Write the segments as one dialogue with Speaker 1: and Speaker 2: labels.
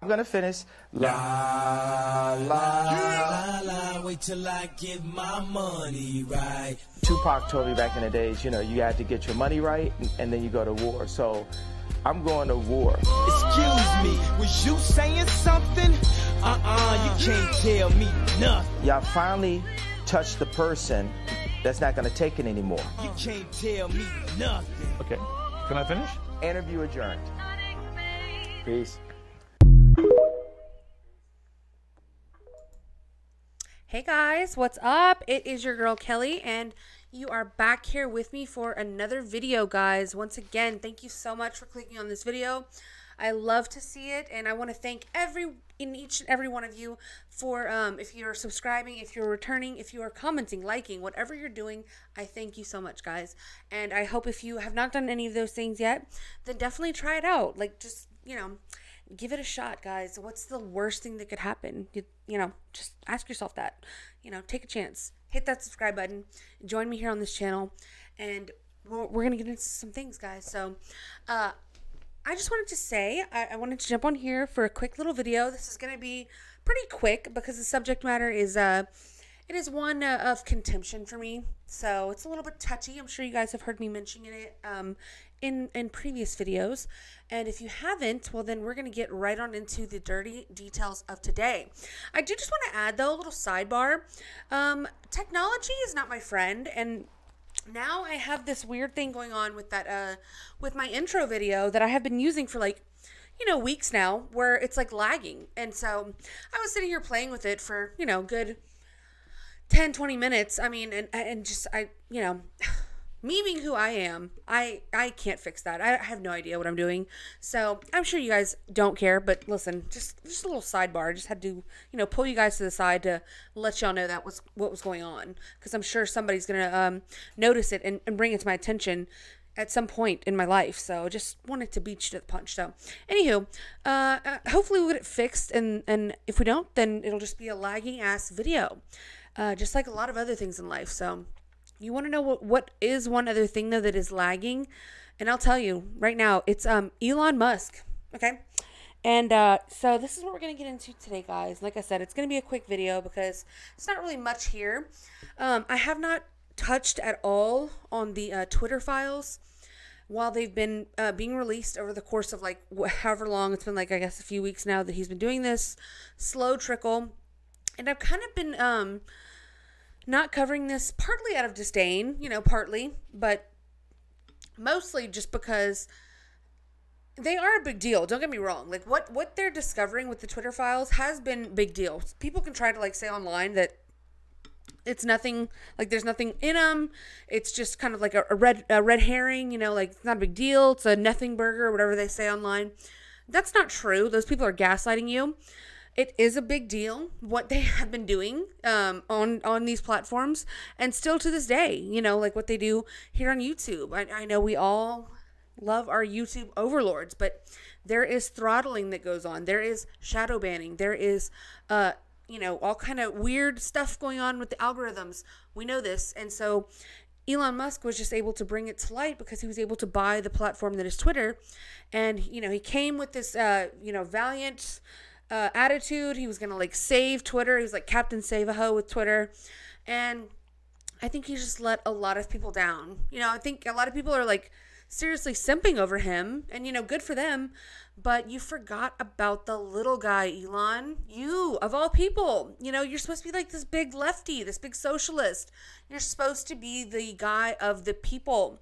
Speaker 1: I'm gonna finish. La la
Speaker 2: La la, wait till I get my money right.
Speaker 1: Tupac told me back in the days, you know, you had to get your money right and, and then you go to war. So I'm going to war.
Speaker 2: Excuse me, was you saying something? Uh-uh, you can't tell me nothing.
Speaker 1: Y'all finally touched the person that's not gonna take it anymore.
Speaker 2: You can't tell me nothing.
Speaker 3: Okay. Can I finish?
Speaker 1: Interview adjourned. Peace.
Speaker 4: Hey guys, what's up? It is your girl Kelly, and you are back here with me for another video, guys. Once again, thank you so much for clicking on this video. I love to see it, and I want to thank every in each and every one of you for um, if you're subscribing, if you're returning, if you are commenting, liking, whatever you're doing. I thank you so much, guys. And I hope if you have not done any of those things yet, then definitely try it out. Like just you know give it a shot, guys. What's the worst thing that could happen? You, you know, just ask yourself that. You know, take a chance. Hit that subscribe button. Join me here on this channel, and we're, we're gonna get into some things, guys. So, uh, I just wanted to say I, I wanted to jump on here for a quick little video. This is gonna be pretty quick because the subject matter is uh, it is one uh, of contention for me. So it's a little bit touchy. I'm sure you guys have heard me mentioning it um, in in previous videos. And if you haven't, well, then we're going to get right on into the dirty details of today. I do just want to add, though, a little sidebar. Um, technology is not my friend, and now I have this weird thing going on with that uh, with my intro video that I have been using for like you know weeks now, where it's like lagging, and so I was sitting here playing with it for you know good 10 20 minutes i mean and and just i you know me being who i am i i can't fix that i have no idea what i'm doing so i'm sure you guys don't care but listen just just a little sidebar just had to you know pull you guys to the side to let y'all know that was what was going on because i'm sure somebody's gonna um, notice it and, and bring it to my attention at some point in my life. So just wanted to beat you to the punch. So, anywho, uh, uh, hopefully we'll get it fixed, and and if we don't, then it'll just be a lagging ass video, uh, just like a lot of other things in life. So, you want to know what what is one other thing though that is lagging, and I'll tell you right now, it's um Elon Musk. Okay. And uh, so this is what we're going to get into today, guys. Like I said, it's going to be a quick video because it's not really much here. Um, I have not touched at all on the uh, Twitter files while they've been uh, being released over the course of like however long it's been like I guess a few weeks now that he's been doing this slow trickle, and I've kind of been um not covering this partly out of disdain, you know, partly, but mostly just because they are a big deal. Don't get me wrong. Like what what they're discovering with the Twitter files has been big deal. People can try to like say online that it's nothing like there's nothing in them. It's just kind of like a, a red a red herring, you know, like it's not a big deal. It's a nothing burger whatever they say online. That's not true. Those people are gaslighting you. It is a big deal what they have been doing um, on on these platforms, and still to this day, you know, like what they do here on YouTube. I, I know we all love our YouTube overlords, but there is throttling that goes on. There is shadow banning. There is uh you know, all kind of weird stuff going on with the algorithms. We know this. And so Elon Musk was just able to bring it to light because he was able to buy the platform that is Twitter. And, you know, he came with this, uh, you know, valiant uh, attitude. He was to like save Twitter. He was like Captain Save a Ho with Twitter. And I think he just let a lot of people down. You know, I think a lot of people are like, seriously simping over him and you know good for them but you forgot about the little guy elon you of all people you know you're supposed to be like this big lefty this big socialist you're supposed to be the guy of the people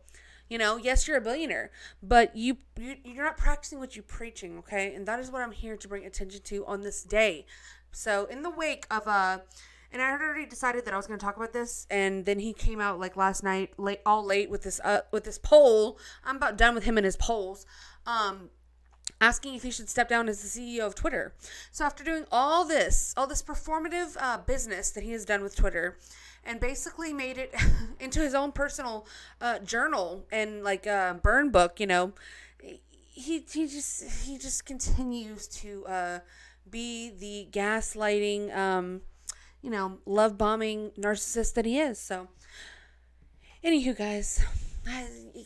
Speaker 4: you know yes you're a billionaire but you you you're not practicing what you're preaching okay and that is what i'm here to bring attention to on this day so in the wake of uh and I had already decided that I was going to talk about this, and then he came out like last night, late, all late with this, uh, with this poll. I'm about done with him and his polls. Um, asking if he should step down as the CEO of Twitter. So after doing all this, all this performative uh, business that he has done with Twitter, and basically made it into his own personal uh, journal and like uh, burn book, you know, he he just he just continues to uh, be the gaslighting. Um, you know, love bombing narcissist that he is. So, anywho, guys,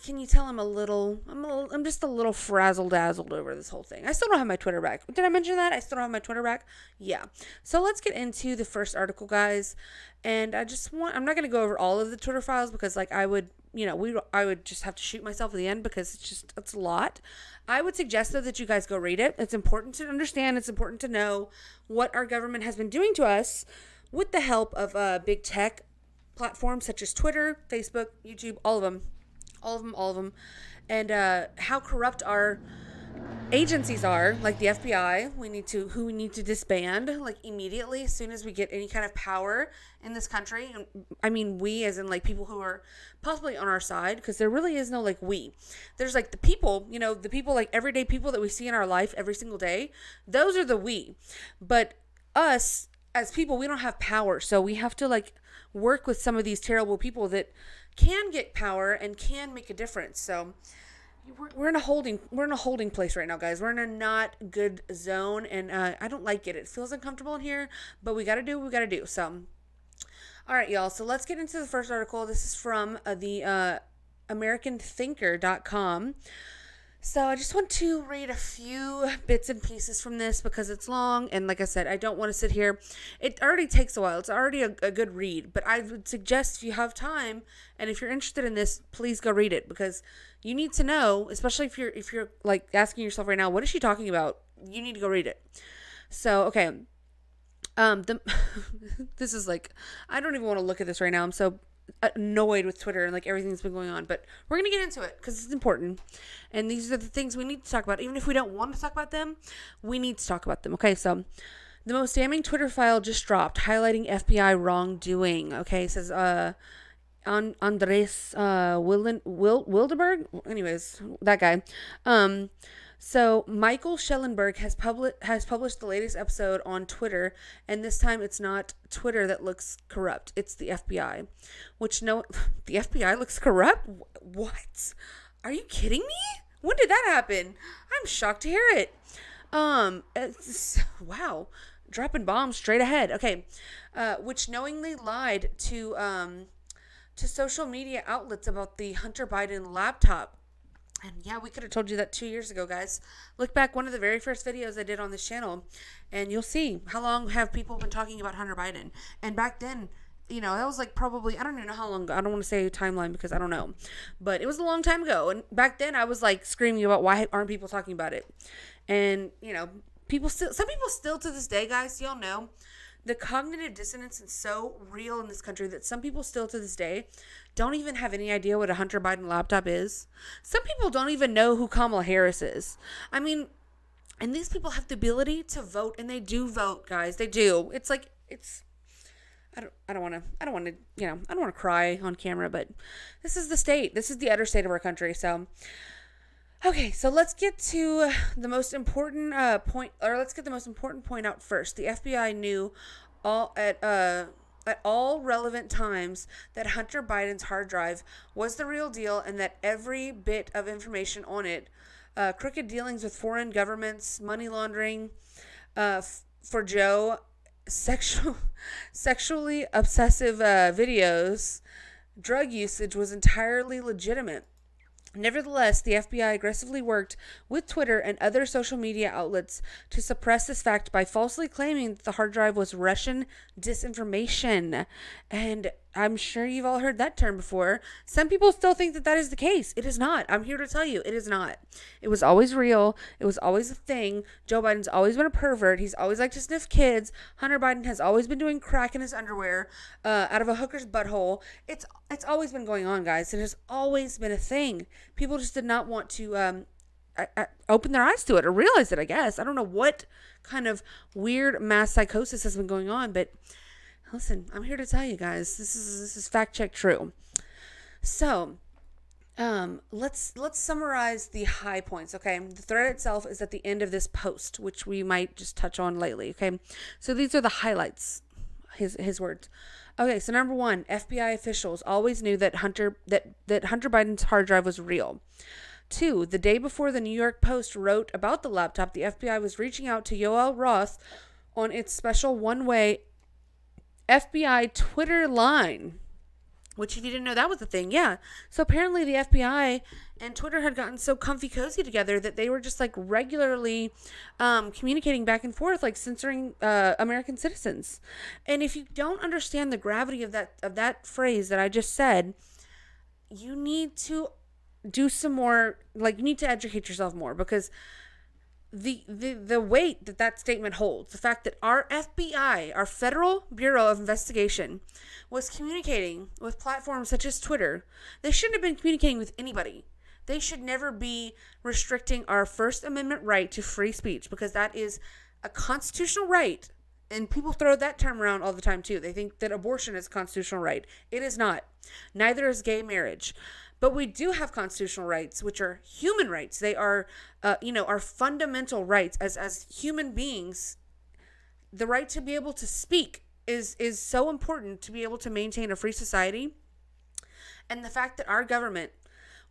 Speaker 4: can you tell I'm a little, I'm, I'm just a little frazzle dazzled over this whole thing. I still don't have my Twitter back. Did I mention that? I still don't have my Twitter back. Yeah. So let's get into the first article, guys. And I just want, I'm not going to go over all of the Twitter files because, like, I would, you know, we, I would just have to shoot myself at the end because it's just, it's a lot. I would suggest though that you guys go read it. It's important to understand. It's important to know what our government has been doing to us with the help of uh, big tech platforms such as Twitter, Facebook, YouTube, all of them, all of them, all of them, and uh, how corrupt our agencies are, like the FBI. We need to who we need to disband like immediately as soon as we get any kind of power in this country. And I mean, we as in like people who are possibly on our side, because there really is no like we. There's like the people, you know, the people like everyday people that we see in our life every single day. Those are the we, but us as people, we don't have power, so we have to like work with some of these terrible people that can get power and can make a difference. So we're, we're in a holding we're in a holding place right now, guys. We're in a not good zone, and uh, I don't like it. It feels uncomfortable in here, but we got to do what we got to do. So, all right, y'all. So let's get into the first article. This is from uh, the uh, AmericanThinker.com. So I just want to read a few bits and pieces from this because it's long and like I said, I don't want to sit here. It already takes a while. It's already a, a, good read, but I would suggest if you have time and if you're interested in this, please go read it because you need to know, especially if you're if you're like asking yourself right now, what is she talking about? You need to go read it. So, okay. Um the this is like I don't even want to look at this right now. I'm so annoyed with Twitter and like everything that's been going on, but we're gonna get into it because it's important, and these are the things we need to talk about. Even if we don't want to talk about them, we need to talk about them. Okay, so the most damning Twitter file just dropped, highlighting FBI wrongdoing. Okay, says uh. On Andres uh Wilden, Wil, Wildeberg, anyways, that guy. Um, so Michael Schellenberg has published has published the latest episode on Twitter, and this time it's not Twitter that looks corrupt; it's the FBI. Which no, the FBI looks corrupt. What? Are you kidding me? When did that happen? I'm shocked to hear it. Um, wow, dropping bombs straight ahead. Okay, uh, which knowingly lied to um to social media outlets about the Hunter Biden laptop and yeah, we could have told you that two years ago, guys. Look back one of the very first videos I did on this channel, and you'll see how long have people been talking about Hunter Biden. And back then, you know, that was like probably I don't even know how long. I don't want to say timeline because I don't know, but it was a long time ago. And back then, I was like screaming about why aren't people talking about it? And you know, people still, some people still to this day, guys, y'all know, the cognitive dissonance is so real in this country that some people still to this day don't even have any idea what a Hunter Biden laptop is. Some people don't even know who Kamala Harris is. I mean, and these people have the ability to vote and they do vote, guys. They do. It's like it's I don't I don't want to I don't want to, you know, I don't want to cry on camera, but this is the state. This is the utter state of our country. So Okay, so let's get to the most important uh, point, or let's get the most important point out first. The FBI knew all at uh, at all relevant times that Hunter Biden's hard drive was the real deal and that every bit of information on it, uh, crooked dealings with foreign governments, money laundering, uh, f- for Joe, sexual, sexually obsessive uh, videos, drug usage was entirely legitimate. Nevertheless, the FBI aggressively worked with Twitter and other social media outlets to suppress this fact by falsely claiming that the hard drive was Russian disinformation. And I'm sure you've all heard that term before. Some people still think that that is the case. It is not. I'm here to tell you, it is not. It was always real. It was always a thing. Joe Biden's always been a pervert. He's always liked to sniff kids. Hunter Biden has always been doing crack in his underwear uh, out of a hooker's butthole. It's it's always been going on, guys. It has always been a thing. People just did not want to um, I, I open their eyes to it or realize it. I guess I don't know what kind of weird mass psychosis has been going on, but listen, I'm here to tell you guys this is this is fact check true. So, um, let's let's summarize the high points. Okay, the thread itself is at the end of this post, which we might just touch on lately. Okay, so these are the highlights. His his words. Okay, so number one, FBI officials always knew that Hunter that that Hunter Biden's hard drive was real. Two, the day before the New York Post wrote about the laptop, the FBI was reaching out to Yoel Roth on its special one way FBI Twitter line Which, if you didn't know that was a thing, yeah. So apparently, the FBI and Twitter had gotten so comfy cozy together that they were just like regularly um, communicating back and forth, like censoring uh, American citizens. And if you don't understand the gravity of that of that phrase that I just said, you need to do some more. Like, you need to educate yourself more because the, the the weight that that statement holds the fact that our FBI our Federal Bureau of Investigation was communicating with platforms such as Twitter they shouldn't have been communicating with anybody. They should never be restricting our first amendment right to free speech because that is a constitutional right. And people throw that term around all the time too. They think that abortion is a constitutional right. It is not. Neither is gay marriage but we do have constitutional rights, which are human rights. They are, uh, you know, our fundamental rights as as human beings. The right to be able to speak is is so important to be able to maintain a free society. And the fact that our government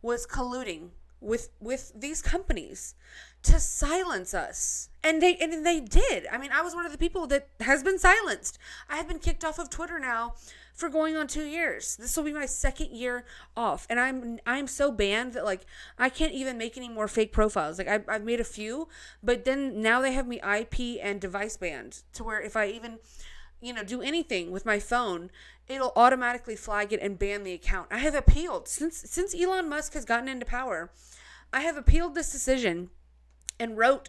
Speaker 4: was colluding with with these companies to silence us and they and they did i mean i was one of the people that has been silenced i have been kicked off of twitter now for going on two years. This will be my second year off, and I'm I'm so banned that like I can't even make any more fake profiles. Like I, I've made a few, but then now they have me IP and device banned to where if I even you know do anything with my phone, it'll automatically flag it and ban the account. I have appealed since since Elon Musk has gotten into power. I have appealed this decision and wrote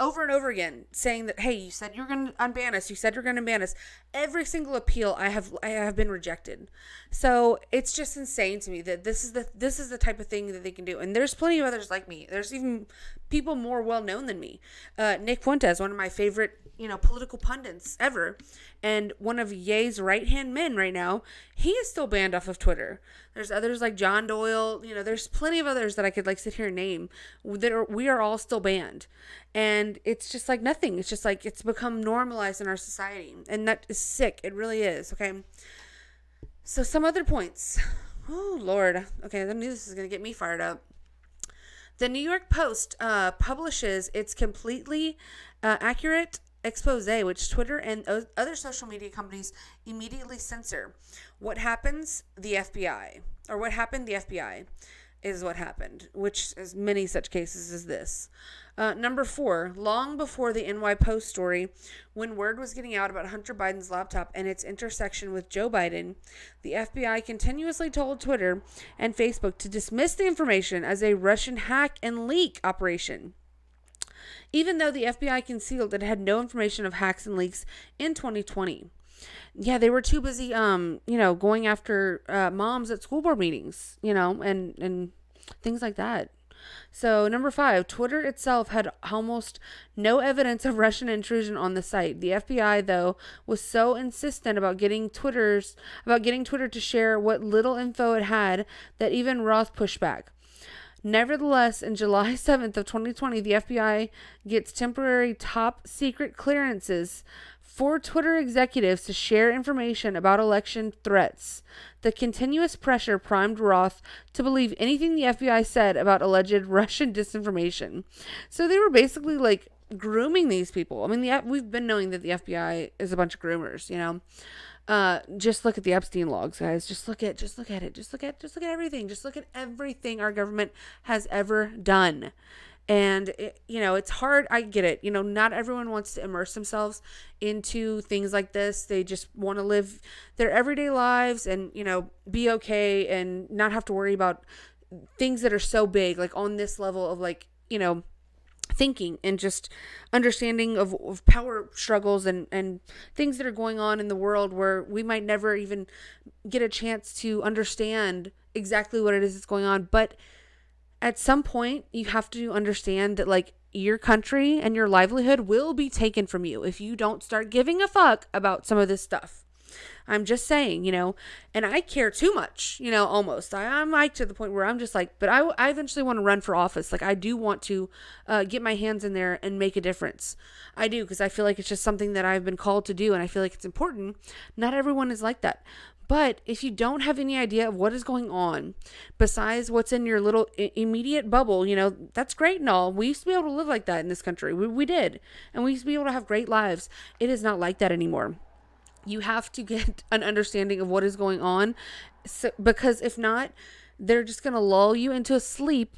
Speaker 4: over and over again saying that hey you said you're going to unban us. You said you're going to ban us. Every single appeal i have i have been rejected. So it's just insane to me that this is the this is the type of thing that they can do. And there's plenty of others like me. There's even people more well known than me. Uh, nick fuentes one of my favorite you know political pundits ever and one of Ye's right hand men right now, he is still banned off of Twitter. There's others like John Doyle, you know, there's plenty of others that I could like sit here and name that are we are all still banned. And it's just like nothing. It's just like it's become normalized in our society. And that is sick. It really is. Okay. So some other points. Oh Lord. Okay, I knew this is gonna get me fired up. The New York Post uh, publishes its completely uh, accurate expose, which Twitter and other social media companies immediately censor. What happens? The FBI. Or what happened? The FBI is what happened, which is many such cases as this. Uh, number four, long before the NY Post story, when word was getting out about Hunter Biden's laptop and its intersection with Joe Biden, the FBI continuously told Twitter and Facebook to dismiss the information as a Russian hack and leak operation even though the FBI concealed that it had no information of hacks and leaks in 2020. Yeah, they were too busy, um, you know, going after uh, moms at school board meetings, you know, and and things like that. So, number five, Twitter itself had almost no evidence of Russian intrusion on the site. The FBI, though, was so insistent about getting Twitter's about getting Twitter to share what little info it had that even Roth pushed back. Nevertheless, in July 7th of 2020, the FBI gets temporary top secret clearances for Twitter executives to share information about election threats. The continuous pressure primed Roth to believe anything the FBI said about alleged Russian disinformation. So they were basically like grooming these people. I mean, the, we've been knowing that the FBI is a bunch of groomers, you know. Uh, just look at the Epstein logs, guys. Just look at, just look at it. Just look at, just look at everything. Just look at everything our government has ever done. And it, you know, it's hard. I get it. You know, not everyone wants to immerse themselves into things like this. They just want to live their everyday lives and you know be okay and not have to worry about things that are so big, like on this level of like you know thinking and just understanding of, of power struggles and, and things that are going on in the world where we might never even get a chance to understand exactly what it is that's going on. But at some point, you have to understand that, like, your country and your livelihood will be taken from you if you don't start giving a fuck about some of this stuff. I'm just saying, you know, and I care too much, you know, almost. I, am like to the point where I'm just like, but I, I eventually want to run for office. Like, I do want to uh, get my hands in there and make a difference. I do, because I feel like it's just something that I've been called to do, and I feel like it's important. Not everyone is like that. But if you don't have any idea of what is going on besides what's in your little immediate bubble, you know, that's great and all. We used to be able to live like that in this country. We, we did. And we used to be able to have great lives. It is not like that anymore you have to get an understanding of what is going on. So, because if not they're just going to lull you into a sleep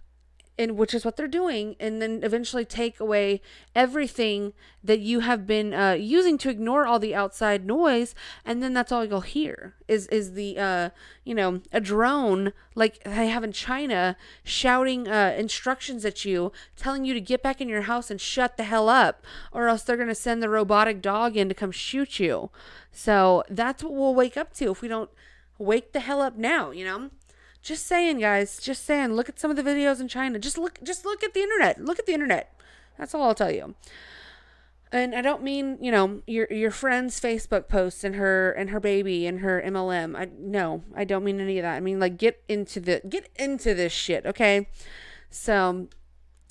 Speaker 4: and which is what they're doing and then eventually take away everything that you have been uh, using to ignore all the outside noise and then that's all you'll hear is is the uh, you know a drone like they have in china shouting uh, instructions at you telling you to get back in your house and shut the hell up or else they're going to send the robotic dog in to come shoot you. So that's what we'll wake up to if we don't wake the hell up now you know just saying, guys. Just saying. Look at some of the videos in China. Just look. Just look at the internet. Look at the internet. That's all I'll tell you. And I don't mean you know your your friend's Facebook posts and her and her baby and her MLM. I no, I don't mean any of that. I mean like get into the get into this shit. Okay, so.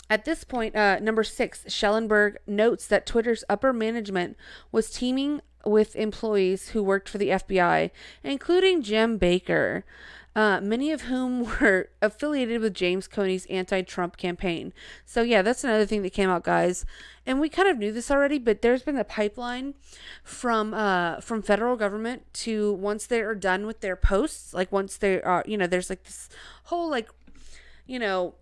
Speaker 4: At this point, uh, number six, Schellenberg notes that Twitter's upper management was teaming with employees who worked for the FBI, including Jim Baker uh, many of whom were affiliated with James Comey's anti Trump campaign. So, yeah, that's another thing that came out, guys. And we kind of knew this already, but there's been a pipeline from uh, from federal government to once they are done with their posts, like once they are, you know, there's like this whole, like, you know,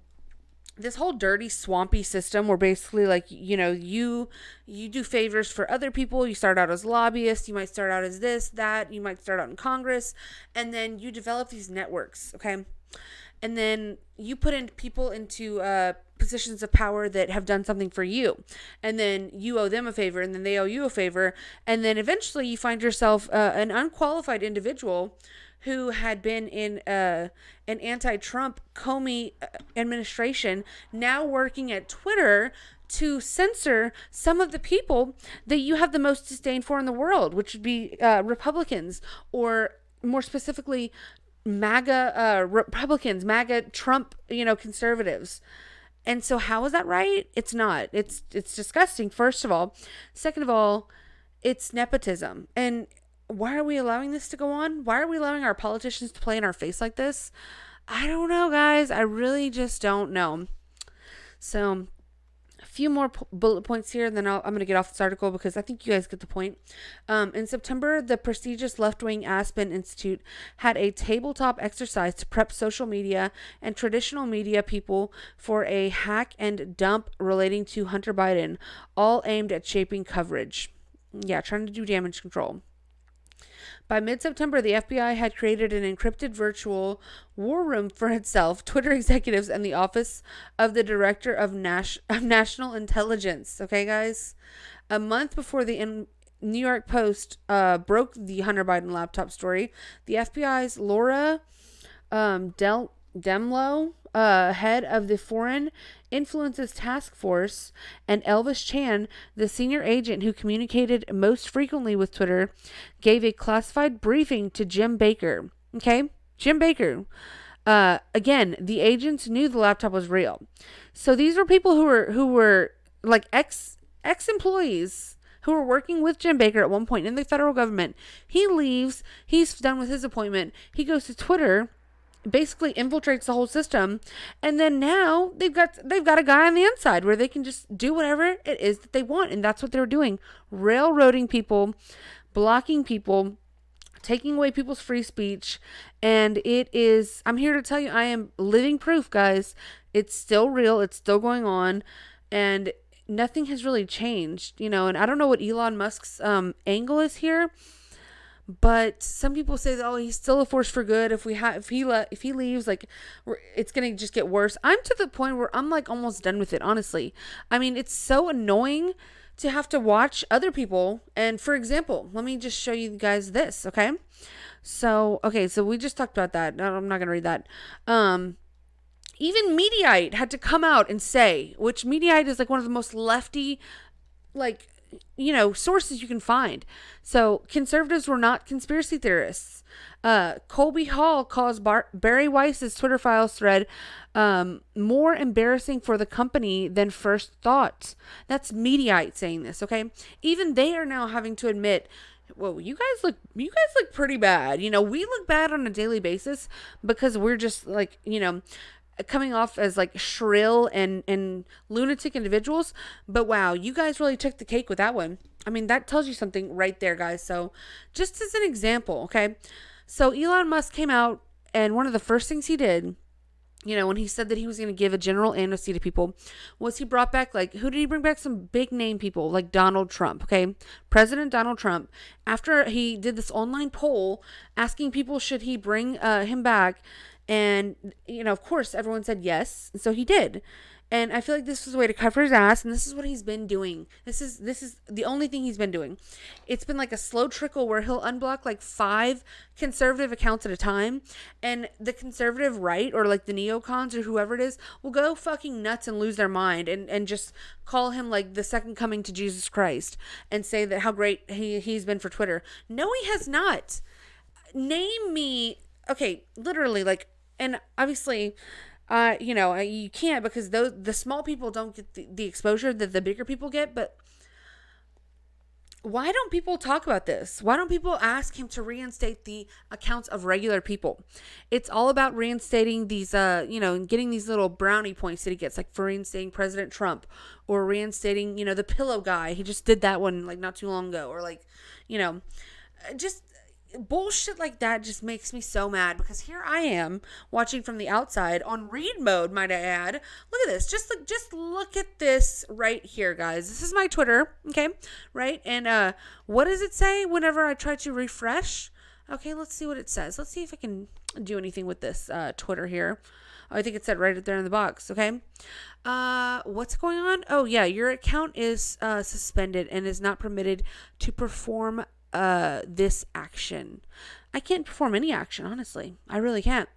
Speaker 4: this whole dirty swampy system where basically like you know you you do favors for other people. You start out as lobbyists. You might start out as this that. You might start out in congress. And then you develop these networks okay? And then you put in people into uh, positions of power that have done something for you. And then you owe them a favor and then they owe you a favor. And then eventually you find yourself uh, an unqualified individual who had been in uh, an anti-Trump Comey uh, administration, now working at Twitter to censor some of the people that you have the most disdain for in the world, which would be uh, Republicans or more specifically MAGA uh, Republicans, MAGA Trump, you know, conservatives. And so how is that right? It's not. It's it's disgusting first of all. Second of all, it's nepotism. And why are we allowing this to go on? Why are we allowing our politicians to play in our face like this? I don't know, guys. I really just don't know. So, a few more bullet points here, and then i am going to get off this article because I think you guys get the point. Um, in September, the prestigious left wing Aspen Institute had a tabletop exercise to prep social media and traditional media people for a hack and dump relating to Hunter Biden, all aimed at shaping coverage. Yeah, trying to do damage control. By mid September, the FBI had created an encrypted virtual war room for itself, Twitter executives, and the Office of the Director of, Nas- of National Intelligence. Okay, guys? A month before the in- New York Post uh, broke the Hunter Biden laptop story, the FBI's Laura um, Del- Dehmlow uh, head of the Foreign Influences Task Force, and Elvis Chan, the senior agent who communicated most frequently with Twitter, gave a classified briefing to Jim Baker. Okay? Jim Baker. Uh, again, the agents knew the laptop was real. So these were people who were who were like ex ex employees who were working with Jim Baker at one point in the federal government. He leaves, he's done with his appointment. He goes to Twitter basically infiltrates the whole system. And then now they've got they've got a guy on the inside where they can just do whatever it is that they want. And that's what they're doing. Railroading people blocking people taking away people's free speech. And it is i'm here to tell you i am living proof guys. It's still real. It's still going on. And nothing has really changed you know. And i don't know what elon musk's um, angle is here but some people say that oh he's still a force for good. If we have if he le- if he leaves like it's gonna just get worse. I'm to the point where i'm like almost done with it honestly. I mean it's so annoying to have to watch other people. And for example let me just show you guys this okay? So okay so we just talked about that. I'm not gonna read that. Um even mediaite had to come out and say which mediaite is like one of the most lefty like you know, sources you can find. So conservatives were not conspiracy theorists. Uh, Colby Hall calls Bar- Bari Weiss's Twitter files thread um, more embarrassing for the company than first thought. That's Mediaite saying this. Okay, even they are now having to admit well you guys look you guys look pretty bad you know we look bad on a daily basis because we're just like you know coming off as like shrill and and lunatic individuals but wow you guys really took the cake with that one I mean, that tells you something right there, guys. So, just as an example, okay? So, Elon Musk came out, and one of the first things he did, you know, when he said that he was going to give a general amnesty to people, was he brought back, like, who did he bring back? Some big name people, like Donald Trump, okay? President Donald Trump. After he did this online poll asking people, should he bring uh, him back? And, you know, of course, everyone said yes. So he did. And I feel like this was a way to cover his ass, and this is what he's been doing. This is this is the only thing he's been doing. It's been like a slow trickle where he'll unblock like five conservative accounts at a time, and the conservative right or like the neocons or whoever it is will go fucking nuts and lose their mind and and just call him like the second coming to Jesus Christ and say that how great he he's been for Twitter. No, he has not. Name me okay, literally like and obviously uh, you know, uh, you can't because those the small people don't get the, the exposure that the bigger people get. But why don't people talk about this? Why don't people ask him to reinstate the accounts of regular people? It's all about reinstating these, uh, you know, and getting these little brownie points that he gets, like for reinstating President Trump or reinstating, you know, the pillow guy. He just did that one like not too long ago, or like, you know, just bullshit like that just makes me so mad because here I am watching from the outside on read mode, might I add. Look at this. Just look just look at this right here, guys. This is my Twitter, okay? Right? And uh what does it say whenever I try to refresh? Okay, let's see what it says. Let's see if I can do anything with this uh Twitter here. Oh, I think it said right there in the box, okay? Uh what's going on? Oh yeah, your account is uh suspended and is not permitted to perform uh this action. I can't perform any action, honestly. I really can't.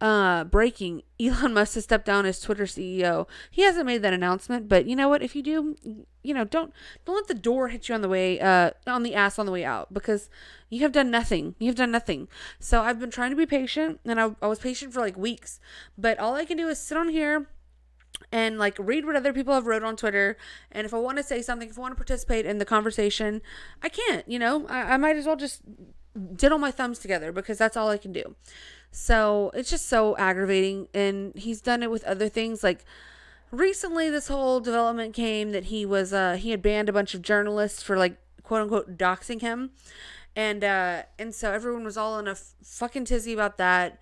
Speaker 4: Uh breaking Elon Musk has stepped down as Twitter CEO. He hasn't made that announcement, but you know what? If you do, you know, don't don't let the door hit you on the way uh on the ass on the way out because you have done nothing. You have done nothing. So I've been trying to be patient and I, I was patient for like weeks, but all I can do is sit on here and like read what other people have wrote on Twitter. And if I want to say something, if I want to participate in the conversation, I can't, you know, I, I might as well just diddle my thumbs together because that's all I can do. So it's just so aggravating. And he's done it with other things. Like recently, this whole development came that he was, uh, he had banned a bunch of journalists for like quote unquote doxing him. And, uh, and so everyone was all in a fucking tizzy about that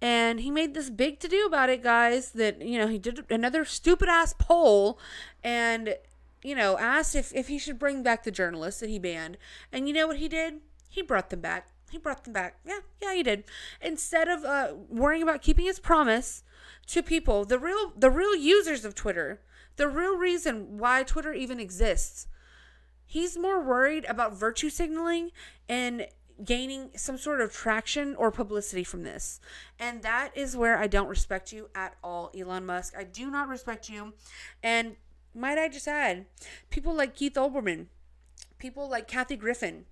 Speaker 4: and he made this big to do about it guys that you know he did another stupid ass poll and you know asked if, if he should bring back the journalists that he banned. And you know what he did? He brought them back. He brought them back. Yeah yeah he did. Instead of uh, worrying about keeping his promise to people the real the real users of twitter the real reason why twitter even exists he's more worried about virtue signaling and gaining some sort of traction or publicity from this. And that is where I don't respect you at all, Elon Musk. I do not respect you. And might I just add, people like Keith Olbermann, people like Kathy Griffin,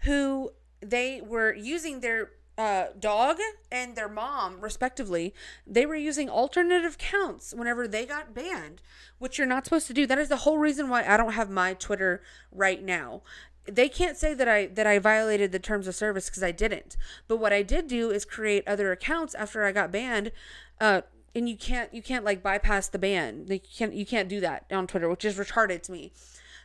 Speaker 4: who they were using their uh, dog and their mom, respectively, they were using alternative counts whenever they got banned, which you're not supposed to do. That is the whole reason why I don't have my Twitter right now they can't say that I that I violated the terms of service because I didn't. But what I did do is create other accounts after I got banned. Uh, and you can't you can't like bypass the ban. They can't you can't do that on Twitter, which is retarded to me.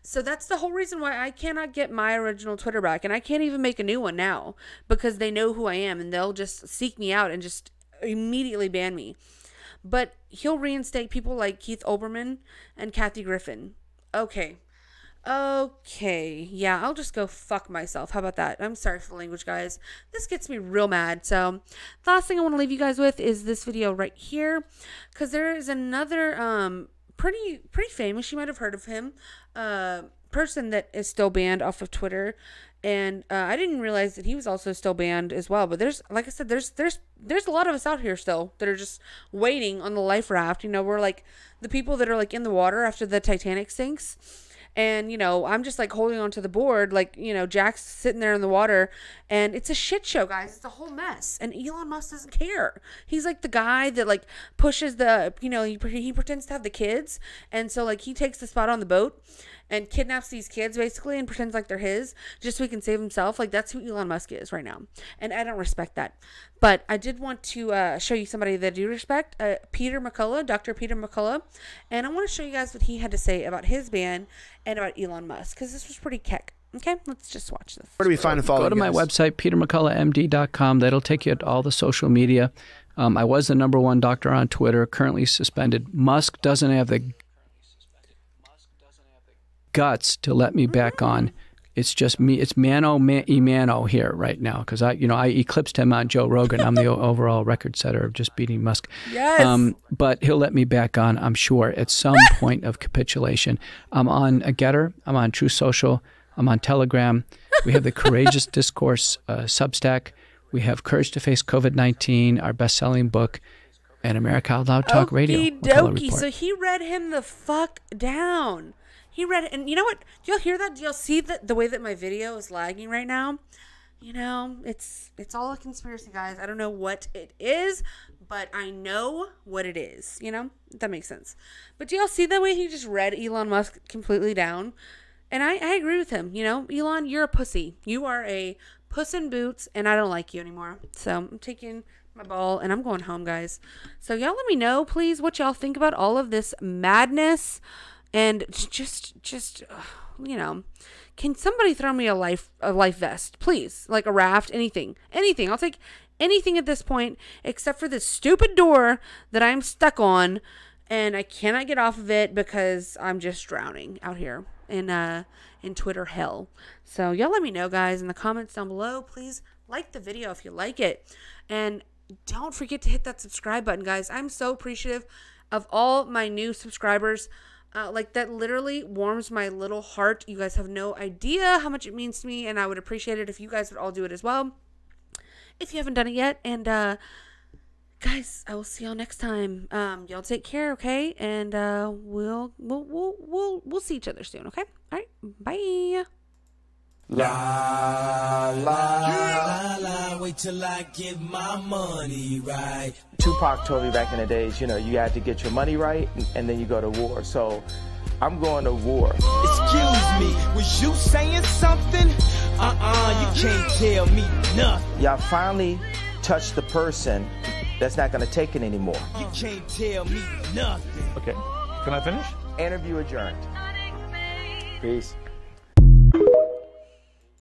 Speaker 4: So that's the whole reason why I cannot get my original Twitter back, and I can't even make a new one now because they know who I am and they'll just seek me out and just immediately ban me. But he'll reinstate people like Keith Olbermann and Kathy Griffin. Okay, Okay, yeah, I'll just go fuck myself. How about that? I'm sorry for the language, guys. This gets me real mad. So, the last thing I want to leave you guys with is this video right here, because there is another um pretty pretty famous. You might have heard of him. Uh, person that is still banned off of Twitter, and uh, I didn't realize that he was also still banned as well. But there's, like I said, there's there's there's a lot of us out here still that are just waiting on the life raft. You know, we're like the people that are like in the water after the Titanic sinks and, you know, I'm just like holding onto the board, like, you know, Jack's sitting there in the water. And it's a shit show, guys. It's a whole mess. And Elon Musk doesn't care. He's like the guy that, like, pushes the, you know, he, he pretends to have the kids. And so, like, he takes the spot on the boat. And kidnaps these kids basically and pretends like they're his just so he can save himself. Like that's who Elon Musk is right now, and I don't respect that. But I did want to uh, show you somebody that I do respect, uh, Peter McCullough, Dr. Peter McCullough, and I want to show you guys what he had to say about his ban and about Elon Musk because this was pretty keck. Okay, let's just watch this.
Speaker 3: Where do we find and follow
Speaker 5: Go to my
Speaker 3: guys?
Speaker 5: website, petermcculloughmd.com. That'll take you to all the social media. Um, I was the number one doctor on Twitter, currently suspended. Musk doesn't have the guts to let me back on. It's just me. It's mano man, mano here right now because I, you know, I eclipsed him on Joe Rogan. I'm the overall record setter of just beating Musk.
Speaker 4: Yes.
Speaker 5: Um, but he'll let me back on, I'm sure, at some point of capitulation. I'm on a GETTR. I'm on Truth Social. I'm on Telegram. We have the Courageous Discourse uh, Substack. We have Courage to Face COVID 19, our best selling book, and America Out Loud Talk Radio.
Speaker 4: Okie dokie. So he read him the fuck down. He read it, and you know what? Do y'all hear that? Do y'all see the, the way that my video is lagging right now? You know, it's it's all a conspiracy, guys. I don't know what it is, but I know what it is. You know, that makes sense. But do y'all see the way he just read Elon Musk completely down? And I, I agree with him. You know, Elon, you're a pussy. You are a puss in boots, and I don't like you anymore. So I'm taking my ball and I'm going home, guys. So y'all let me know, please, what y'all think about all of this madness, and just, just, you know, can somebody throw me a life, a life vest, please, like a raft, anything, anything. I'll take anything at this point, except for this stupid door that I'm stuck on, and I cannot get off of it because I'm just drowning out here in uh in Twitter hell. So y'all let me know guys in the comments down below. Please like the video if you like it. And don't forget to hit that subscribe button, guys. I'm so appreciative of all my new subscribers. Uh, like that literally warms my little heart. You guys have no idea how much it means to me, and I would appreciate it if you guys would all do it as well. If you haven't done it yet, and uh, guys, I will see y'all next time. Um, y'all take care, okay? And uh, we'll we'll we'll we'll we'll see each other soon, okay? All right, bye.
Speaker 2: La la la, wait till I get my money right.
Speaker 1: Tupac told me back in the days, you know, you had to get your money right and, and then you go to war. So I'm going to war.
Speaker 2: Excuse me, was you saying something? Uh-uh, you can't tell me nothing.
Speaker 1: Y'all finally touched the person that's not going to take it anymore.
Speaker 2: You can't tell me nothing.
Speaker 6: Okay. Can I finish?
Speaker 1: Interview adjourned. Peace.